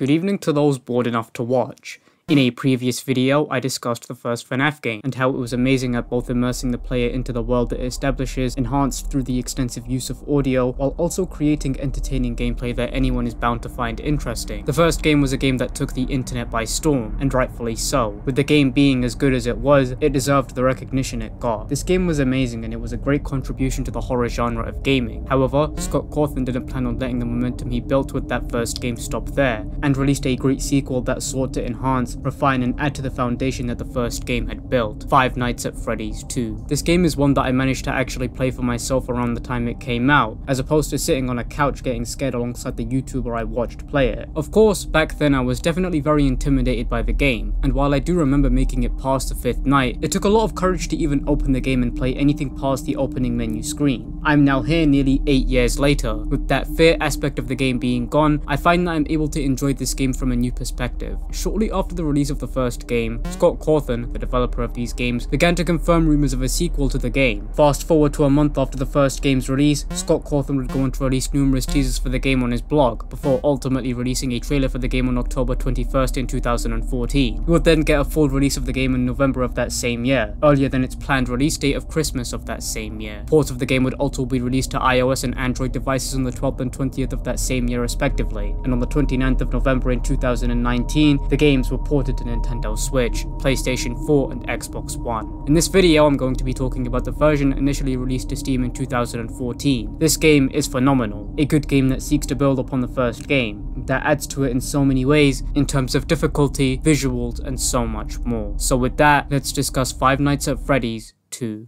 Good evening to those bored enough to watch. In a previous video, I discussed the first FNAF game, and how it was amazing at both immersing the player into the world it establishes, enhanced through the extensive use of audio, while also creating entertaining gameplay that anyone is bound to find interesting. The first game was a game that took the internet by storm, and rightfully so. With the game being as good as it was, it deserved the recognition it got. This game was amazing and it was a great contribution to the horror genre of gaming. However, Scott Cawthon didn't plan on letting the momentum he built with that first game stop there, and released a great sequel that sought to enhance refine and add to the foundation that the first game had built, Five Nights at Freddy's 2. This game is one that I managed to actually play for myself around the time it came out, as opposed to sitting on a couch getting scared alongside the YouTuber I watched play it. Of course, back then I was definitely very intimidated by the game, and while I do remember making it past the fifth night, it took a lot of courage to even open the game and play anything past the opening menu screen. I'm now here nearly 8 years later, with that fear aspect of the game being gone, I find that I'm able to enjoy this game from a new perspective. Shortly after the release of the first game, Scott Cawthon, the developer of these games, began to confirm rumours of a sequel to the game. Fast forward to a month after the first game's release, Scott Cawthon would go on to release numerous teasers for the game on his blog, before ultimately releasing a trailer for the game on October 21st in 2014. He would then get a full release of the game in November of that same year, earlier than its planned release date of Christmas of that same year. Ports of the game would also be released to iOS and Android devices on the 12th and 20th of that same year respectively, and on the 29th of November in 2019, the games were ported to Nintendo Switch, PlayStation 4 and Xbox One. In this video I'm going to be talking about the version initially released to Steam in 2014. This game is phenomenal, a good game that seeks to build upon the first game, that adds to it in so many ways in terms of difficulty, visuals and so much more. So with that, let's discuss Five Nights at Freddy's 2.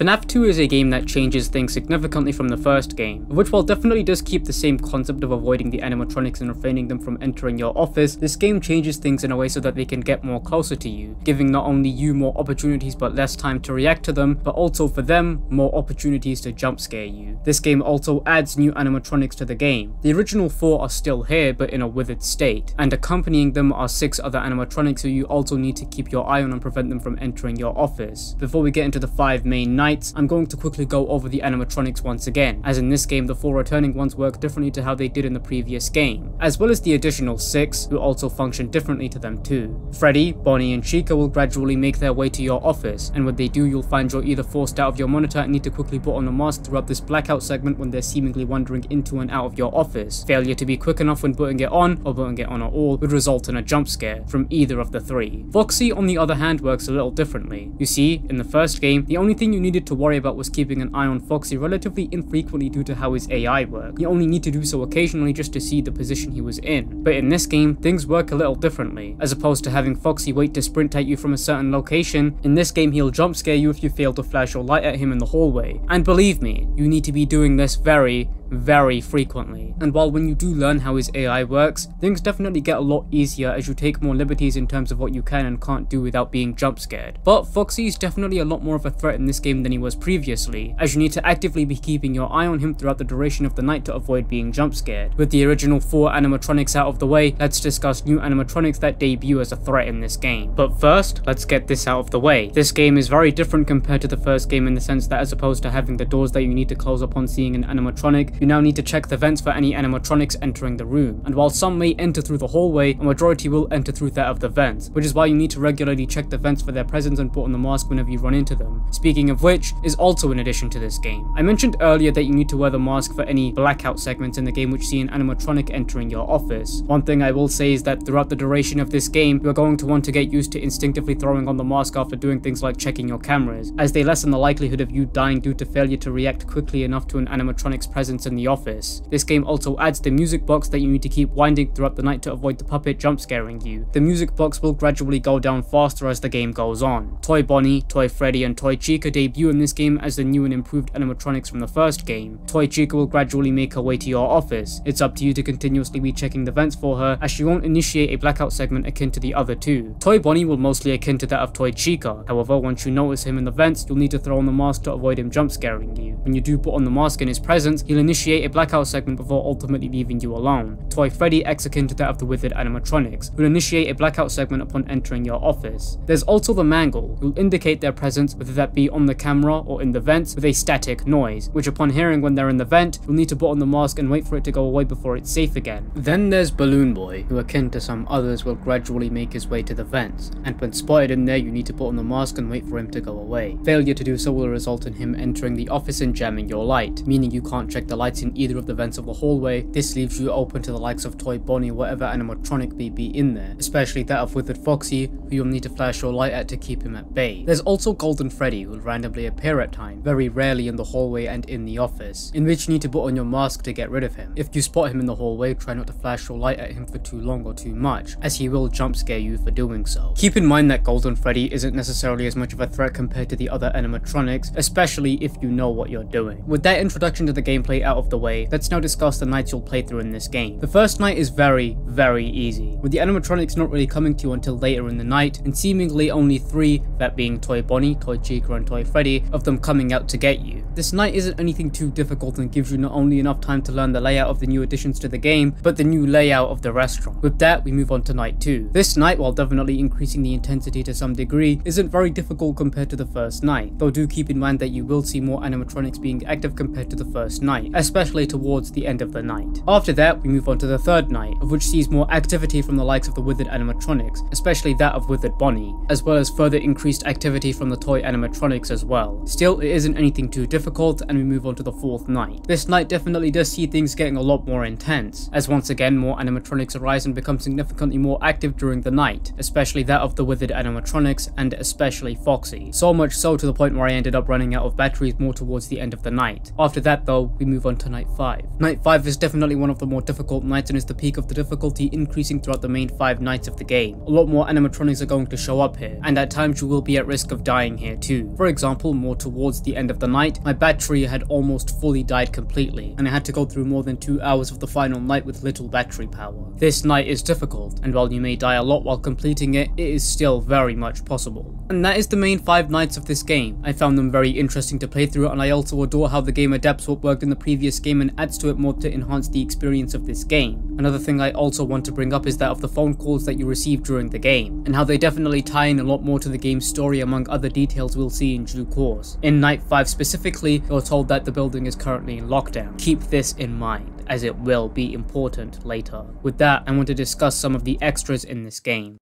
FNAF 2 is a game that changes things significantly from the first game, which while definitely does keep the same concept of avoiding the animatronics and refraining them from entering your office, this game changes things in a way so that they can get more closer to you, giving not only you more opportunities but less time to react to them, but also for them, more opportunities to jump scare you. This game also adds new animatronics to the game. The original four are still here but in a withered state, and accompanying them are six other animatronics who you also need to keep your eye on and prevent them from entering your office. Before we get into the five main nights, I'm going to quickly go over the animatronics once again, as in this game the four returning ones work differently to how they did in the previous game, as well as the additional six, who also function differently to them too. Freddy, Bonnie and Chica will gradually make their way to your office, and when they do you'll find you're either forced out of your monitor and need to quickly put on a mask throughout this blackout segment when they're seemingly wandering into and out of your office. Failure to be quick enough when putting it on, or putting it on at all, would result in a jump scare from either of the three. Foxy on the other hand works a little differently. You see, in the first game, the only thing you needed to worry about was keeping an eye on Foxy relatively infrequently due to how his AI worked. You only need to do so occasionally just to see the position he was in. But in this game, things work a little differently. As opposed to having Foxy wait to sprint at you from a certain location, in this game he'll jump scare you if you fail to flash your light at him in the hallway. And believe me, you need to be doing this very, very frequently. And while when you do learn how his AI works, things definitely get a lot easier as you take more liberties in terms of what you can and can't do without being jump scared. But Foxy is definitely a lot more of a threat in this game than he was previously, as you need to actively be keeping your eye on him throughout the duration of the night to avoid being jump scared. With the original four animatronics out of the way, let's discuss new animatronics that debut as a threat in this game. But first, let's get this out of the way. This game is very different compared to the first game in the sense that as opposed to having the doors that you need to close upon seeing an animatronic, you now need to check the vents for any animatronics entering the room. And while some may enter through the hallway, a majority will enter through that of the vents, which is why you need to regularly check the vents for their presence and put on the mask whenever you run into them. Speaking of which, is also an addition to this game. I mentioned earlier that you need to wear the mask for any blackout segments in the game which see an animatronic entering your office. One thing I will say is that throughout the duration of this game, you are going to want to get used to instinctively throwing on the mask after doing things like checking your cameras, as they lessen the likelihood of you dying due to failure to react quickly enough to an animatronic's presence in the office. This game also adds the music box that you need to keep winding throughout the night to avoid the puppet jump scaring you. The music box will gradually go down faster as the game goes on. Toy Bonnie, Toy Freddy and Toy Chica debut in this game as the new and improved animatronics from the first game. Toy Chica will gradually make her way to your office. It's up to you to continuously be checking the vents for her as she won't initiate a blackout segment akin to the other two. Toy Bonnie will mostly akin to that of Toy Chica. However, once you notice him in the vents, you'll need to throw on the mask to avoid him jump scaring you. When you do put on the mask in his presence, he'll initiate initiate a blackout segment before ultimately leaving you alone. Toy Freddy akin to that of the withered animatronics, who will initiate a blackout segment upon entering your office. There's also the Mangle, who will indicate their presence whether that be on the camera or in the vents with a static noise, which upon hearing when they're in the vent, you'll need to put on the mask and wait for it to go away before it's safe again. Then there's Balloon Boy, who akin to some others will gradually make his way to the vents, and when spotted in there you need to put on the mask and wait for him to go away. Failure to do so will result in him entering the office and jamming your light, meaning you can't check the lights in either of the vents of the hallway. This leaves you open to the likes of Toy Bonnie whatever animatronic may be in there, especially that of Withered Foxy, who you'll need to flash your light at to keep him at bay. There's also Golden Freddy, who will randomly appear at times, very rarely in the hallway and in the office, in which you need to put on your mask to get rid of him. If you spot him in the hallway, try not to flash your light at him for too long or too much, as he will jump scare you for doing so. Keep in mind that Golden Freddy isn't necessarily as much of a threat compared to the other animatronics, especially if you know what you're doing. With that introduction to the gameplay out of the way, let's now discuss the nights you'll play through in this game. The first night is very, very easy, with the animatronics not really coming to you until later in the night, and seemingly only three, that being Toy Bonnie, Toy Chica and Toy Freddy, of them coming out to get you. This night isn't anything too difficult and gives you not only enough time to learn the layout of the new additions to the game, but the new layout of the restaurant. With that, we move on to night 2. This night, while definitely increasing the intensity to some degree, isn't very difficult compared to the first night, though do keep in mind that you will see more animatronics being active compared to the first night, especially towards the end of the night. After that, we move on to the third night, of which sees more activity from the likes of the withered animatronics, especially that of Withered Bonnie, as well as further increased activity from the toy animatronics as well. Still, it isn't anything too difficult, and we move on to the fourth night. This night definitely does see things getting a lot more intense, as once again more animatronics arise and become significantly more active during the night, especially that of the withered animatronics, and especially Foxy. So much so to the point where I ended up running out of batteries more towards the end of the night. After that though, we move on to night 5. Night 5 is definitely one of the more difficult nights and is the peak of the difficulty increasing throughout the main 5 nights of the game. A lot more animatronics are going to show up here, and at times you will be at risk of dying here too. For example, more towards the end of the night, my battery had almost fully died completely, and I had to go through more than 2 hours of the final night with little battery power. This night is difficult, and while you may die a lot while completing it, it is still very much possible. And that is the main 5 nights of this game. I found them very interesting to play through and I also adore how the game adapts what worked in the previous game and adds to it more to enhance the experience of this game. Another thing I also want to bring up is that of the phone calls that you receive during the game, and how they definitely tie in a lot more to the game's story among other details we'll see in due course. In Night 5 specifically, you're told that the building is currently in lockdown. Keep this in mind, as it will be important later. With that, I want to discuss some of the extras in this game.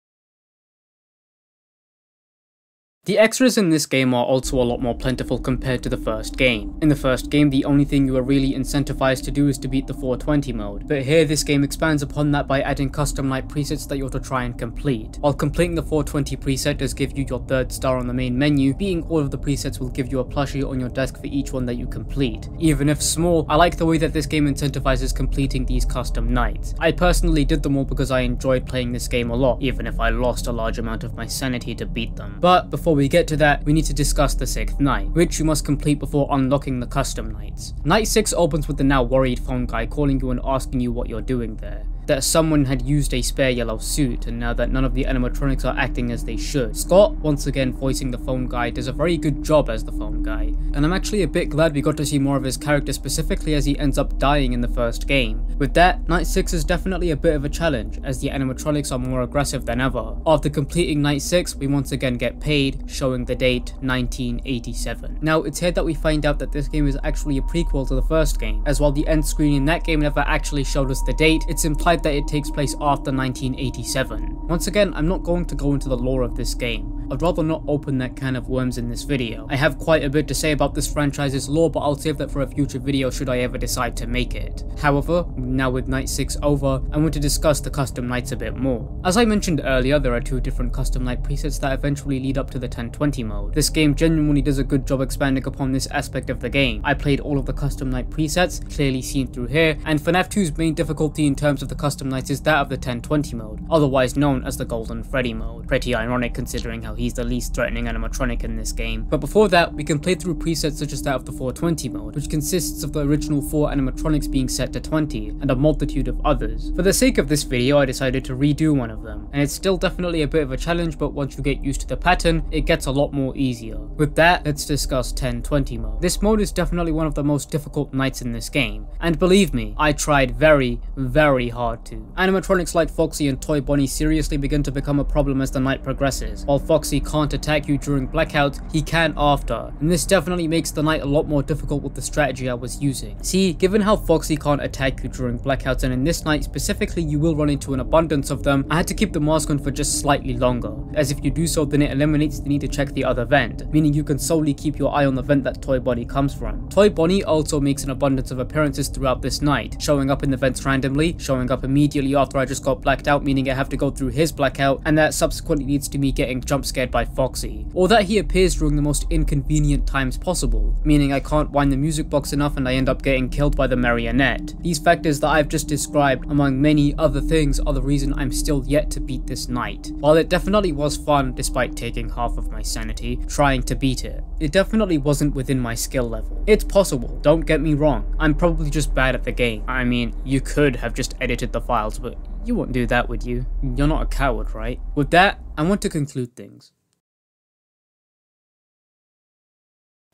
The extras in this game are also a lot more plentiful compared to the first game. In the first game, the only thing you are really incentivized to do is to beat the 420 mode, but here this game expands upon that by adding custom night presets that you're to try and complete. While completing the 420 preset does give you your third star on the main menu, being all of the presets will give you a plushie on your desk for each one that you complete. Even if small, I like the way that this game incentivizes completing these custom nights. I personally did them all because I enjoyed playing this game a lot, even if I lost a large amount of my sanity to beat them. But before we get to that, we need to discuss the 6th night, which you must complete before unlocking the custom nights. Night 6 opens with the now worried phone guy calling you and asking you what you're doing there that someone had used a spare yellow suit, and now that none of the animatronics are acting as they should. Scott, once again voicing the phone guy, does a very good job as the phone guy, and I'm actually a bit glad we got to see more of his character specifically as he ends up dying in the first game. With that, Night 6 is definitely a bit of a challenge, as the animatronics are more aggressive than ever. After completing Night 6, we once again get paid, showing the date 1987. Now, it's here that we find out that this game is actually a prequel to the first game, as while the end screen in that game never actually showed us the date, it's implied that it takes place after 1987. Once again, I'm not going to go into the lore of this game. I'd rather not open that can of worms in this video. I have quite a bit to say about this franchise's lore, but I'll save that for a future video should I ever decide to make it. However, now with Night 6 over, I want to discuss the custom nights a bit more. As I mentioned earlier, there are two different custom night presets that eventually lead up to the 1020 mode. This game genuinely does a good job expanding upon this aspect of the game. I played all of the custom night presets, clearly seen through here, and FNAF 2's main difficulty in terms of the custom nights is that of the 1020 mode, otherwise known as the Golden Freddy mode. Pretty ironic considering how he's the least threatening animatronic in this game. But before that, we can play through presets such as that of the 420 mode, which consists of the original 4 animatronics being set to 20, and a multitude of others. For the sake of this video, I decided to redo one of them, and it's still definitely a bit of a challenge, but once you get used to the pattern, it gets a lot more easier. With that, let's discuss 1020 mode. This mode is definitely one of the most difficult nights in this game, and believe me, I tried very, very hard to. Animatronics like Foxy and Toy Bonnie seriously begin to become a problem as the night progresses. While Foxy can't attack you during blackouts, he can after, and this definitely makes the night a lot more difficult with the strategy I was using. See, given how Foxy can't attack you during blackouts and in this night specifically you will run into an abundance of them, I had to keep the mask on for just slightly longer, as if you do so then it eliminates the need to check the other vent, meaning you can solely keep your eye on the vent that Toy Bonnie comes from. Toy Bonnie also makes an abundance of appearances throughout this night, showing up in the vents randomly, showing up immediately after I just got blacked out meaning I have to go through his blackout, and that subsequently leads to me getting jump scared by Foxy. Or that he appears during the most inconvenient times possible, meaning I can't wind the music box enough and I end up getting killed by the marionette. These factors that I've just described, among many other things, are the reason I'm still yet to beat this night. While it definitely was fun, despite taking half of my sanity, trying to beat it, it definitely wasn't within my skill level. It's possible, don't get me wrong, I'm probably just bad at the game. I mean, you could have just edited the files, but you wouldn't do that, would you? You're not a coward, right? With that, I want to conclude things.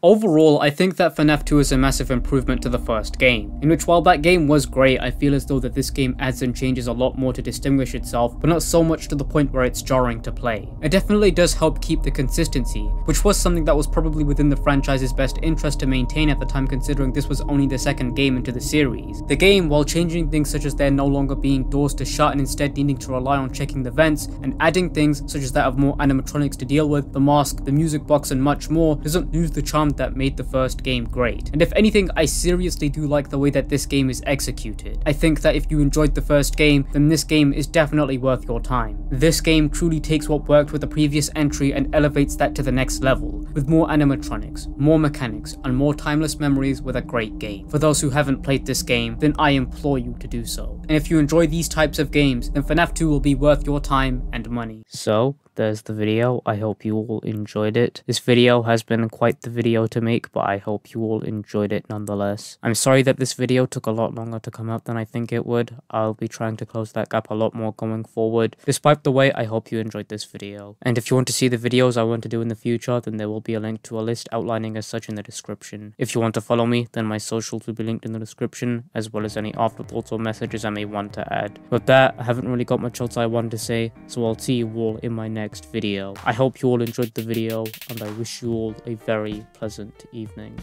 Overall, I think that FNAF 2 is a massive improvement to the first game, in which while that game was great, I feel as though that this game adds and changes a lot more to distinguish itself, but not so much to the point where it's jarring to play. It definitely does help keep the consistency, which was something that was probably within the franchise's best interest to maintain at the time considering this was only the second game into the series. The game, while changing things such as there no longer being doors to shut and instead needing to rely on checking the vents, and adding things such as that of more animatronics to deal with, the mask, the music box and much more, doesn't lose the charm that made the first game great. And if anything, I seriously do like the way that this game is executed. I think that if you enjoyed the first game, then this game is definitely worth your time. This game truly takes what worked with the previous entry and elevates that to the next level, with more animatronics, more mechanics, and more timeless memories with a great game. For those who haven't played this game, then I implore you to do so. And if you enjoy these types of games, then FNAF 2 will be worth your time and money. So, there's the video. I hope you all enjoyed it. This video has been quite the video to make, but I hope you all enjoyed it nonetheless. I'm sorry that this video took a lot longer to come out than I think it would. I'll be trying to close that gap a lot more going forward. Despite the way, I hope you enjoyed this video. And if you want to see the videos I want to do in the future, then there will be a link to a list outlining as such in the description. If you want to follow me, then my socials will be linked in the description, as well as any afterthoughts or messages I may want to add. With that, I haven't really got much else I want to say, so I'll see you all in my next next video. I hope you all enjoyed the video and I wish you all a very pleasant evening.